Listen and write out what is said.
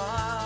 smile.